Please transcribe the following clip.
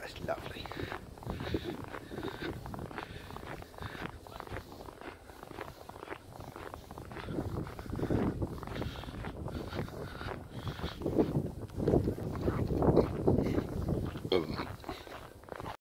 that is lovely. Um.